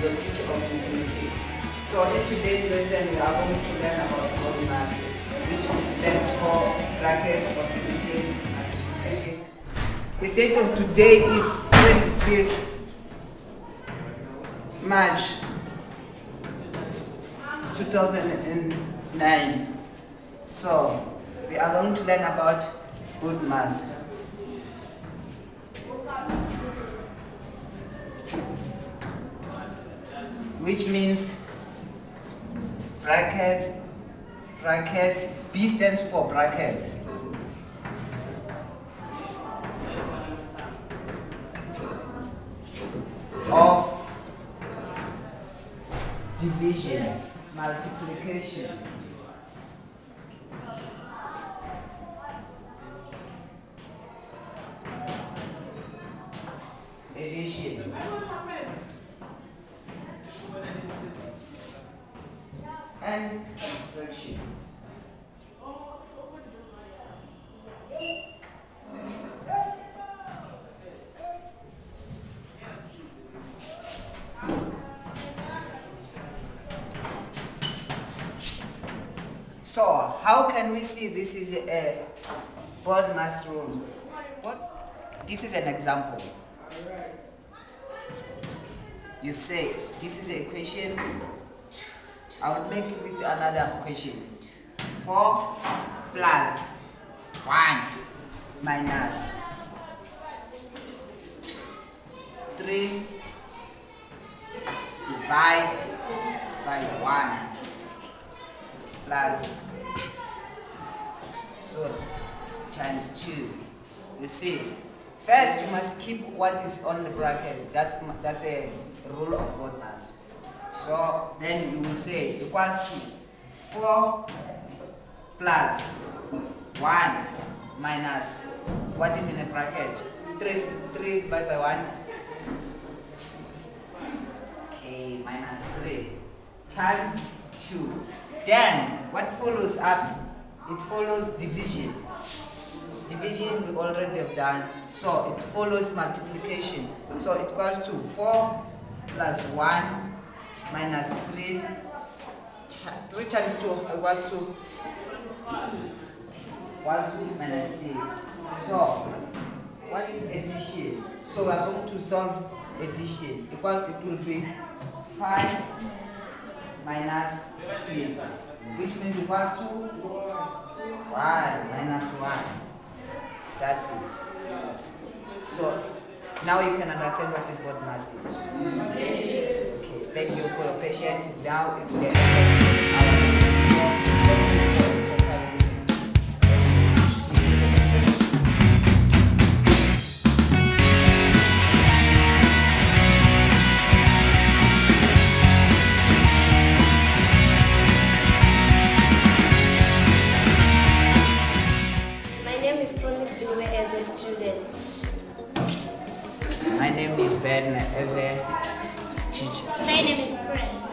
Your teacher of mathematics. So in today's lesson, we are going to learn about BODMAS, which stands for brackets, division, multiplication. The date of today is 25th March 2009. So we are going to learn about BODMAS. Which means bracket, bracket, B stands for bracket. Of division, multiplication. Addition. And subtraction. So, how can we see this is a BODMAS rule? What? This is an example. You say this is an equation. I will make it with another equation. 4 plus 1 minus 3 divide by 1 plus so times 2 you see first you must keep what is on the brackets that that's a rule of mass so then you will say equals to 4 plus 1 minus what is in a bracket? 3 3 divided by 1 okay minus 3 times 2 then what follows after? It follows division. Division we already have done. So it follows multiplication. So it equals to 4 plus 1 minus 3 3 times 2 equals to equals to minus 6 so what is addition. So we are going to solve addition. Equal it will be 5 minus 6 which means equals to 1 minus 1 that's it. So now you can understand what this BODMAS is. Okay thank you for your patience now it's the end of our lesson so thank you for your cooperation. See you next time. My name is Promise Dube as a student. My name is Ben as a teacher. My name is Guys.